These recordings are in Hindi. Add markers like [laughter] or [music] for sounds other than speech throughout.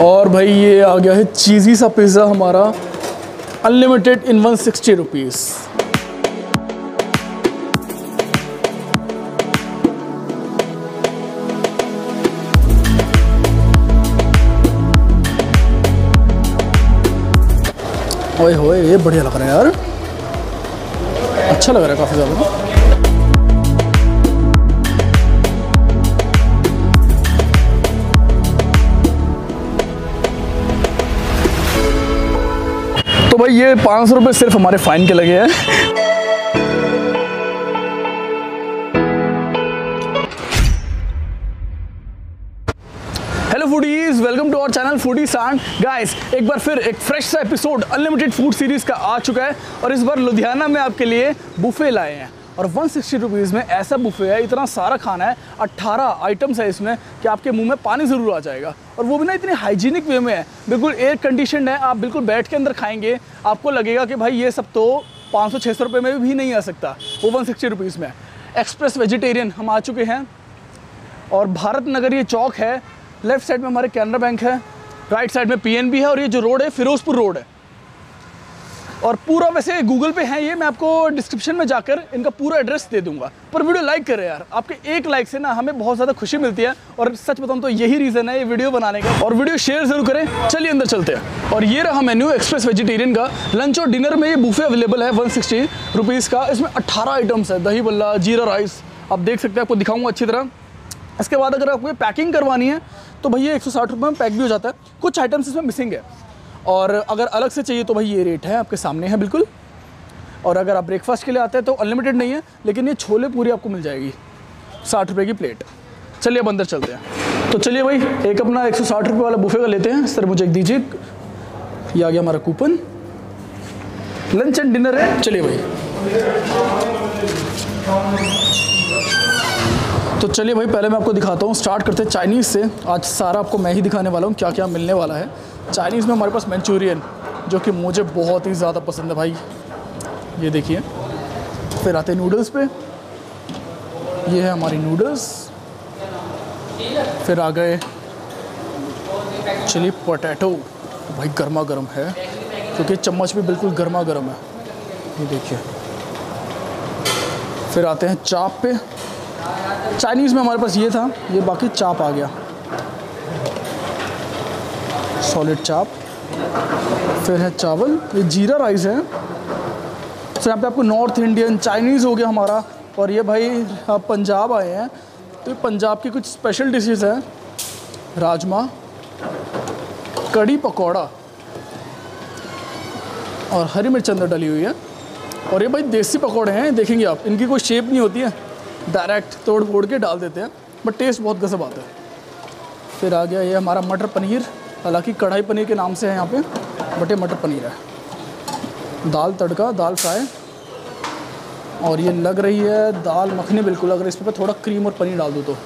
और भाई ये आ गया है चीज़ी सा पिज़्ज़ा हमारा unlimited in one sixty rupees ओए होए, ये बढ़िया लग रहा है यार। अच्छा लग रहा है काफ़ी ज़्यादा। तो भाई ये पाँच सौ सिर्फ़ हमारे फ़ाइन के लगे हैं। Foodies welcome to our channel foodie सांड गाइस एक बार फिर एक फ्रेश सा एपिसोड अनलिमिटेड फ़ूड सीरीज़ का आ चुका है और इस बार लुधियाना में आपके लिए बुफे लाए हैं। और वन सिक्सटी रुपीज़ में ऐसा बुफे है, इतना सारा खाना है 18 आइटम्स है इसमें कि आपके मुँह में पानी ज़रूर आ जाएगा। और वो भी ना इतनी हाइजीनिक वे में है, बिल्कुल एयर कंडीशन है, आप बिल्कुल बैठ के अंदर खाएँगे, आपको लगेगा कि भाई ये सब तो पाँच सौ छः सौ रुपये में भी नहीं आ सकता, वो वन सिक्सटी रुपीज़ में। एक्सप्रेस वेजिटेरियन हम आ चुके हैं, और भारत नगर ये चौक है लेफ़्ट साइड में हमारे कैनरा बैंक है राइट साइड में पीएनबी है, और ये जो रोड है, फिरोजपुर रोड है। और पूरा वैसे गूगल पे है ये, मैं आपको डिस्क्रिप्शन में जाकर इनका पूरा एड्रेस दे दूँगा। पर वीडियो लाइक करें यार। आपके एक लाइक से ना हमें बहुत ज़्यादा खुशी मिलती है और सच बताऊँ तो यही रीज़न है ये वीडियो बनाने का। और वीडियो शेयर ज़रूर करें। चलिए अंदर चलते हैं। और ये रहा मेन्यू एक्सप्रेस वेजिटेरियन का। लंच और डिनर में ये बुफे अवेलेबल है वन सिक्सटी का। इसमें अट्ठारह आइटम्स है। दही बल्ला, जीरा राइस आप देख सकते हैं, आपको दिखाऊँगा अच्छी तरह। इसके बाद अगर आपको पैकिंग करवानी है तो भैया एक सौ साठ रुपये में पैक भी हो जाता है। कुछ आइटम्स इसमें मिसिंग है। और अगर अलग से चाहिए तो भाई ये रेट है आपके सामने है, बिल्कुल। और अगर आप ब्रेकफास्ट के लिए आते हैं तो अनलिमिटेड नहीं है, लेकिन ये छोले पूरी आपको मिल जाएगी, साठ रुपये की प्लेट चलिए अब अंदर चलते हैं। तो चलिए भाई, एक अपना एक सौ वाला बुफे का लेते हैं। सर, मुझे एक दीजिए। ये आ गया हमारा कूपन लंच एंड डिनर है। चलिए भाई। तो चलिए भाई, पहले मैं आपको दिखाता हूँ। स्टार्ट करते हैं चाइनीज़ से। आज सारा आपको मैं ही दिखाने वाला हूँ क्या क्या मिलने वाला है। चाइनीज़ में हमारे पास मंचूरियन जो कि मुझे बहुत ही ज़्यादा पसंद है भाई। ये देखिए, फिर आते हैं नूडल्स पे। ये है हमारी नूडल्स फिर आ गए चिली पोटैटो भाई गर्मा गर्म है, क्योंकि चम्मच भी बिल्कुल गर्मा गर्म है। ये देखिए। फिर आते हैं चाप पे। चाइनीज़ में हमारे पास ये था, ये बाकी चाप आ गया। सॉलिड चाप फिर है चावल ये जीरा राइस है तो यहाँ पे आपको नॉर्थ इंडियन चाइनीज़ हो गया हमारा और ये भाई आप पंजाब आए हैं तो ये पंजाब की कुछ स्पेशल डिशेस हैं राजमा कड़ी पकौड़ा और हरी मिर्च अंदर डली हुई है और ये भाई देसी पकौड़े हैं देखेंगे आप इनकी कोई शेप नहीं होती है डायरेक्ट तोड़ फोड़ के डाल देते हैं बट टेस्ट बहुत गजब आता है फिर आ गया ये हमारा मटर पनीर हालाँकि कढ़ाई पनीर के नाम से है यहाँ पे, बट मटर पनीर है। दाल तड़का, दाल फ्राई, और ये लग रही है दाल मखनी बिल्कुल, अगर इस पर थोड़ा क्रीम और पनीर डाल दूँ तो।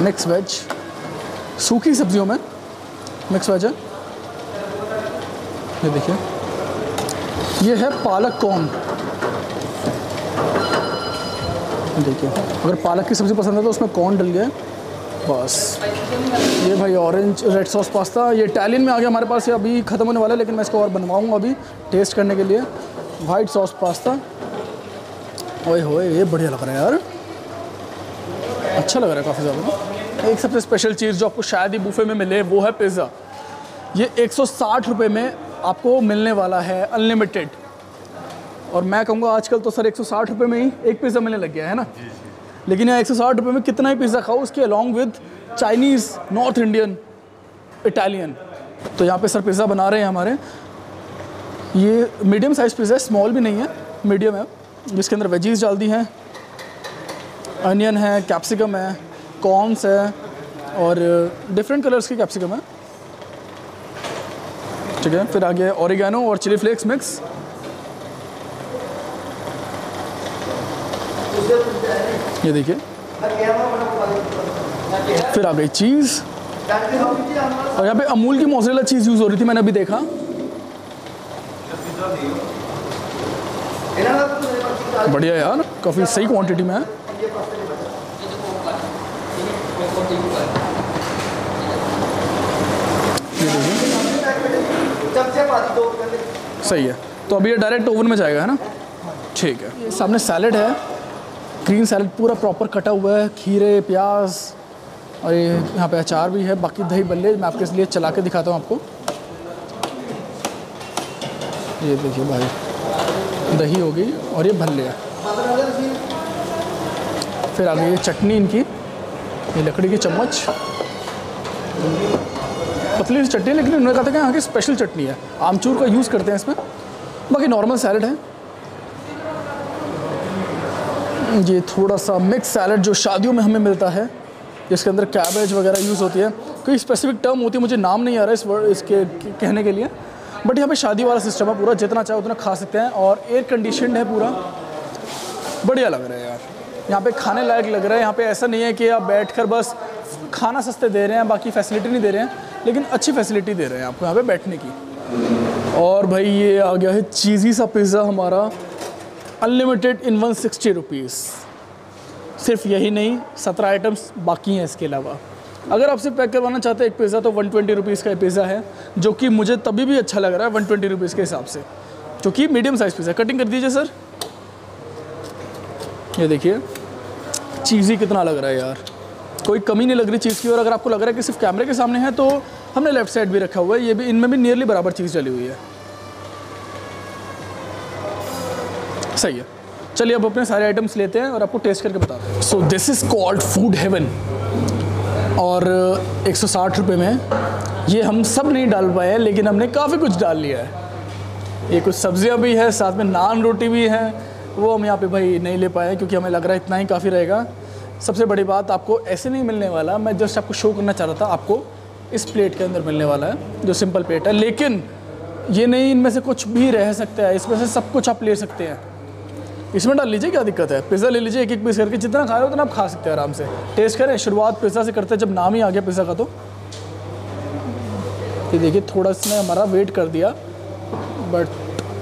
मिक्स वेज सूखी सब्जियों में मिक्स वेज है। ये देखिए, ये है पालक कॉर्न देखिए, अगर पालक की सब्ज़ी पसंद है तो उसमें कॉर्न डल गया बस ये भाई ऑरेंज रेड सॉस पास्ता ये इटालियन में आ गया हमारे पास, ये अभी ख़त्म होने वाला है, लेकिन मैं इसको और बनवाऊँगा अभी टेस्ट करने के लिए। वाइट सॉस पास्ता ओए होए, ये बढ़िया लग रहा है यार। अच्छा लग रहा है काफ़ी ज़्यादा एक सबसे स्पेशल चीज़ जो आपको शायद ही बुफे में मिले, वो है पिज़्ज़ा ये एक सौ में आपको मिलने वाला है अनलिमिटेड और मैं कहूँगा आजकल तो सर एक सौ में ही एक पिज़्ज़ा मिलने लग गया, है ना? लेकिन यहाँ एक सौ साठ रुपये में कितना ही पिज़्ज़ा खाओ, उसके along with Chinese north Indian Italian तो यहाँ पे सर पिज़्ज़ा बना रहे हैं हमारे। ये मीडियम साइज़ पिज़्ज़ा है स्मॉल भी नहीं है मीडियम है। जिसके अंदर वेजीज डाल दी हैं। अनियन है कैप्सिकम है कॉर्नस है, और डिफरेंट कलर्स की कैप्सिकम है। ठीक है, फिर आगे ओरिगेनो और चिली फ्लेक्स मिक्स ये देखिए। फिर आ गई चीज़। और यहाँ पे अमूल की मोजरेला चीज़ यूज़ हो रही थी, मैंने अभी देखा। बढ़िया यार, काफ़ी सही क्वांटिटी में है। सही है। तो अभी ये डायरेक्ट ओवन में जाएगा, है ना? ठीक है। सामने सैलड है। ग्रीन सैलड पूरा प्रॉपर कटा हुआ है, खीरे, प्याज, और ये यहाँ पे अचार भी है, बाकी दही बल्ले मैं आपके लिए चला के दिखाता हूँ आपको। ये देखिए भाई, दही हो गई और ये भल्ले है। फिर आ गई ये चटनी इनकी, ये लकड़ी की चम्मच। पतली सी चटनी है लेकिन उन्होंने कहा था कि यहाँ की स्पेशल चटनी है। आमचूर का यूज़ करते हैं इसमें। बाकी नॉर्मल सैलड है। ये थोड़ा सा मिक्स सैलड जो शादियों में हमें मिलता है, जिसके अंदर कैबेज वगैरह यूज़ होती है। कोई स्पेसिफिक टर्म होती है, मुझे नाम नहीं आ रहा इस वर्ड इसके कहने के लिए। बट यहाँ पे शादी वाला सिस्टम है पूरा, जितना चाहे उतना खा सकते हैं और एयर कंडीशन है पूरा। बढ़िया लग रहा है यार। यहाँ पे खाने लायक लग रहा है। यहाँ पे ऐसा नहीं है कि आप बैठ कर बस खाना सस्ते दे रहे हैं, बाकी फैसिलिटी नहीं दे रहे हैं, लेकिन अच्छी फैसिलिटी दे रहे हैं आपको यहाँ पे बैठने की। और भाई ये आ गया है चीज़ी सा पिज़्ज़ा हमारा। Unlimited in one sixty rupees सिर्फ़ यही नहीं, सत्रह आइटम्स बाकी हैं इसके अलावा। अगर आपसे पैक करवाना चाहते हैं एक पिज़्ज़ा तो वन ट्वेंटी रुपीज़ का पिज़्ज़ा है, जो कि मुझे तभी भी अच्छा लग रहा है वन ट्वेंटी रुपीज़ के हिसाब से। जो कि मीडियम साइज़ पिज़्ज़ा कटिंग कर दीजिए सर ये देखिए चीज़ी कितना लग रहा है यार। कोई कमी नहीं लग रही चीज़ की, और अगर आपको लग रहा है कि सिर्फ़ कैमरे के सामने है तो हमने लेफ़्ट साइड भी रखा हुआ है। ये भी, इनमें भी नियरली बराबर चीज़ डली हुई है। सही है। चलिए अब अपने सारे आइटम्स लेते हैं और आपको टेस्ट करके बताते हैं। So this is called food heaven और एक सौ साठ रुपये में ये हम सब नहीं डाल पाए हैं, लेकिन हमने काफ़ी कुछ डाल लिया है। ये कुछ सब्ज़ियाँ भी है, साथ में नान रोटी भी है। वो हम यहाँ पे भाई नहीं ले पाए क्योंकि हमें लग रहा है इतना ही काफ़ी रहेगा। सबसे बड़ी बात, आपको ऐसे नहीं मिलने वाला। मैं जस्ट आपको शो करना चाह रहा था, आपको इस प्लेट के अंदर मिलने वाला है, जो सिंपल प्लेट है। लेकिन ये नहीं, इनमें से कुछ भी रह सकता है। इसमें से सब कुछ आप ले सकते हैं। इसमें डाल लीजिए क्या दिक्कत है? पिज़्ज़ा ले लीजिए एक एक पीस करके जितना खा रहे हो उतना आप खा सकते हैं आराम से। टेस्ट करें, शुरुआत पिज़्ज़ा से करते हैं, जब नाम ही आ गया पिज़्ज़ा का तो। ये देखिए, थोड़ा इसने हमारा वेट कर दिया बट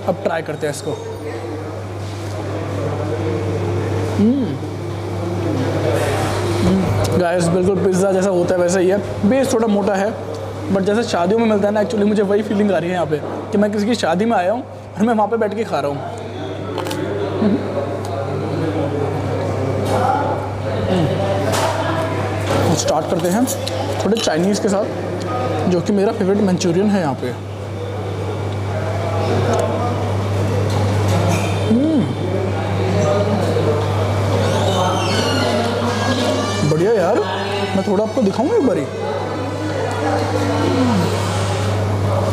अब ट्राई करते हैं इसको। गाइस बिल्कुल पिज़्ज़ा जैसा होता है, वैसा ही है। बेस थोड़ा मोटा है बट जैसे शादियों में मिलता है ना एक्चुअली मुझे वही फीलिंग आ रही है यहाँ पे, कि मैं किसी की शादी में आया हूँ, और मैं वहाँ पे बैठ के खा रहा हूँ। स्टार्ट करते हैं। थोड़े चाइनीज़ के साथ, जो कि मेरा फेवरेट मंचूरियन है यहाँ पे। बढ़िया यार। मैं थोड़ा आपको दिखाऊँगा एक बारी।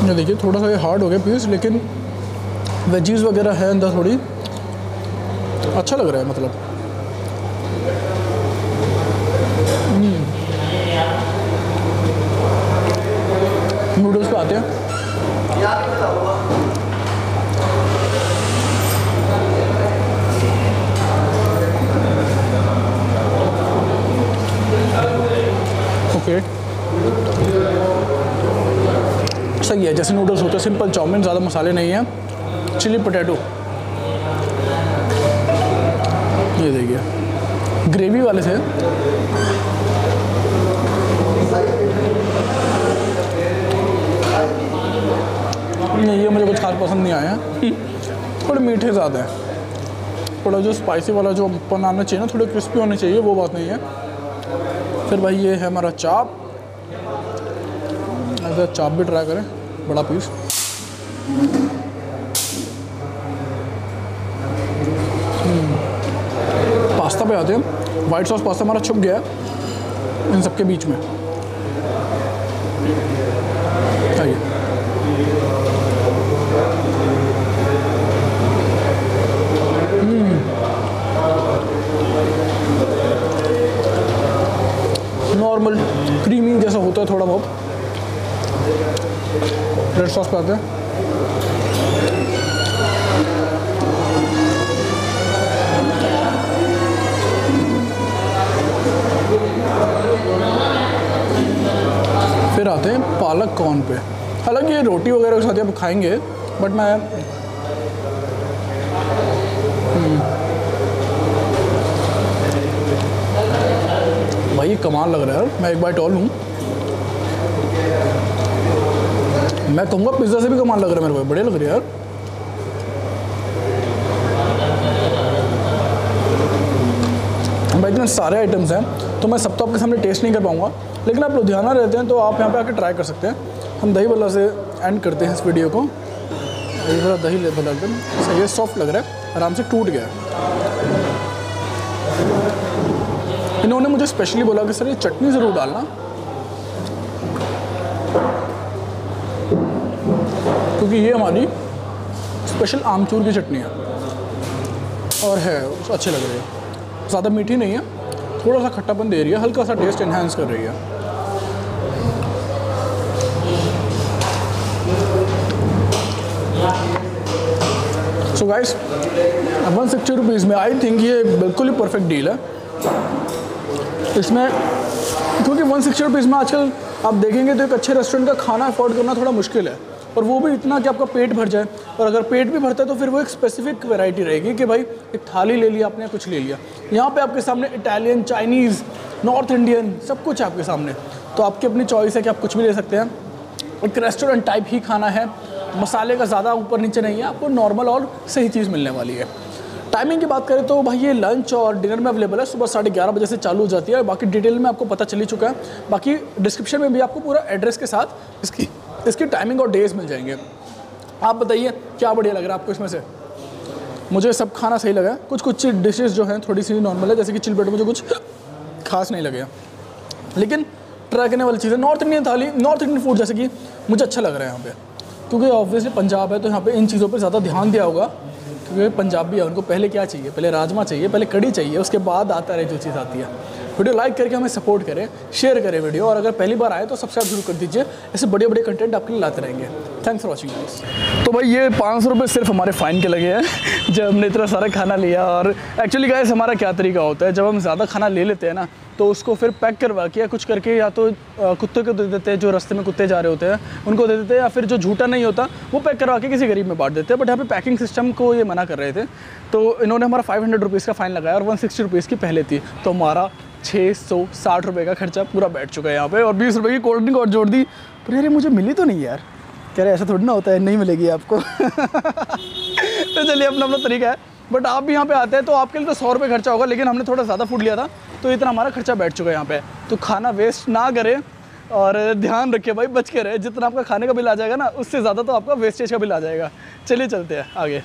ये देखिए, थोड़ा सा हार्ड हो गया पीस, लेकिन वेजीज वगैरह है अंदर थोड़ी। अच्छा लग रहा है मतलब। नूडल्स पे आते हैं। ओके सही है, जैसे नूडल्स होते हैं सिंपल चाउमीन, ज़्यादा मसाले नहीं हैं। चिली पोटैटो ये देखिए ग्रेवी वाले से। नहीं, ये मुझे कुछ खास पसंद नहीं आया। थोड़े मीठे ज़्यादा हैं। थोड़ा जो स्पाइसी वाला जो बनाना चाहिए ना, थोड़े क्रिस्पी होने चाहिए, वो बात नहीं है। फिर भाई ये है हमारा चाप। ऐसा चाप भी ट्राई करें, बड़ा पीस पास्ता पे आते हैं। वाइट सॉस पास्ता हमारा छुप गया है इन सबके बीच में। आइए। नॉर्मल क्रीमी जैसा होता है थोड़ा बहुत। रेड सॉस पे आते हैं। पालक कॉर्न पे? हालाँकि ये रोटी वगैरह के साथ आप खाएँगे बट मैं भाई ये कमाल लग रहा है मैं एक बार टॉल हूँ मैं कहूँगा पिज़्ज़ा से भी कमाल लग रहा है मेरे को बढ़िया लग रही है यार। भाई, इतने सारे आइटम्स हैं तो मैं सब तो आपके सामने टेस्ट नहीं कर पाऊँगा। लेकिन आप लुधियाना रहते हैं तो आप यहाँ पे आके ट्राई कर सकते हैं। हम दही बल्ला से एंड करते हैं इस वीडियो को। ये थोड़ा दही ले बल्ला एकदम। सही है सॉफ्ट लग रहा है। आराम से टूट गया। इन्होंने मुझे स्पेशली बोला कि, सर, ये चटनी ज़रूर डालना। क्योंकि ये हमारी स्पेशल आमचूर की चटनी है। और है, अच्छी लग रही है। ज़्यादा मीठी नहीं है। थोड़ा सा खट्टापन दे रही है। हल्का सा टेस्ट इन्हेंस कर रही है। So guys one sixty rupees में आई थिंक ये बिल्कुल ही परफेक्ट डील है। इसमें, क्योंकि वन सिक्सटी रुपीज़ में आजकल आप देखेंगे तो एक अच्छे रेस्टोरेंट का खाना अफोर्ड करना थोड़ा मुश्किल है, और वो भी इतना कि आपका पेट भर जाए, और अगर पेट भी भरता है तो फिर वो एक स्पेसिफिक वैरायटी रहेगी कि भाई, एक थाली ले लिया आपने कुछ ले लिया। यहाँ पे आपके सामने इटालियन चाइनीज़ नॉर्थ इंडियन सब कुछ है आपके सामने। तो आपकी अपनी चॉइस है कि आप कुछ भी ले सकते हैं। एक रेस्टोरेंट टाइप ही खाना है मसाले का ज़्यादा ऊपर नीचे नहीं है, आपको नॉर्मल और सही चीज़ मिलने वाली है। टाइमिंग की बात करें तो भाई ये लंच और डिनर में अवेलेबल है, सुबह साढ़े ग्यारह बजे से चालू हो जाती है। बाकी डिटेल में आपको पता चल चुका है। बाकी डिस्क्रिप्शन में भी आपको पूरा एड्रेस के साथ इसकी इसकी टाइमिंग और डेज़ मिल जाएँगे। आप बताइए, क्या बढ़िया लग रहा है आपको इसमें से? मुझे सब खाना सही लगा। कुछ कुछ डिशेज़ जो हैं थोड़ी सी नॉर्मल है, जैसे कि चिलबेट मुझे कुछ खास नहीं लगे। लेकिन ट्राई करने वाली चीज़ें north Indian thali north Indian food जैसे कि मुझे अच्छा लग रहा है यहाँ पे। क्योंकि ऑब्वियसली पंजाब है तो यहाँ पे इन चीज़ों पर ज़्यादा ध्यान दिया होगा, क्योंकि पंजाबी है, उनको पहले क्या चाहिए? पहले राजमा चाहिए, पहले कड़ी चाहिए, उसके बाद आता रहे जो चीज़ आती है। वीडियो लाइक करके हमें सपोर्ट करें शेयर करें वीडियो, और अगर पहली बार आए तो सब्सक्राइब ज़रूर कर दीजिए। ऐसे बड़े बड़े कंटेंट आपके लिए लाते रहेंगे। थैंक्स फॉर वॉचिंग गाइस तो भाई ये पाँच सौ रुपये सिर्फ़ हमारे फ़ाइन के लगे हैं, [laughs] जब हमने इतना सारा खाना लिया। और एक्चुअली गाइस हमारा क्या तरीका होता है? जब हम ज़्यादा खाना ले लेते हैं ना तो उसको फिर पैक करवा के या कुछ करके या तो कुत्ते को दे देते हैं, जो रास्ते में कुत्ते जा रहे होते हैं, उनको दे देते हैं, या फिर जो झूठा नहीं होता, वो पैक करवा के किसी गरीब में बांट देते हैं। बट यहाँ पे पैकिंग सिस्टम को ये मना कर रहे थे। तो इन्होंने हमारा फाइव हंड्रेड रुपीज़ का फ़ाइन लगाया और वन सिक्सटी रुपीज़ की पहले थी। तो हमारा छः सौ साठ रुपये का खर्चा पूरा बैठ चुका है यहाँ पे और बीस रुपये की कोल्ड ड्रिंक और जोड़ दी। पर यार मुझे मिली तो नहीं यार। कह रहे, ऐसा थोड़ी ना होता है, नहीं मिलेगी आपको। [laughs] तो चलिए अपना अपना तरीका है। बट आप भी यहाँ पे आते हैं तो आपके लिए तो सौ रुपये खर्चा होगा, लेकिन हमने थोड़ा ज़्यादा फ़ूड लिया था तो इतना हमारा खर्चा बैठ चुका है यहाँ पे। तो खाना वेस्ट ना करें और ध्यान रखिए भाई, बच के रहे। जितना आपका खाने का बिल आ जाएगा ना, उससे ज़्यादा तो आपका वेस्टेज का बिल आ जाएगा। चलिए, चलते हैं आगे।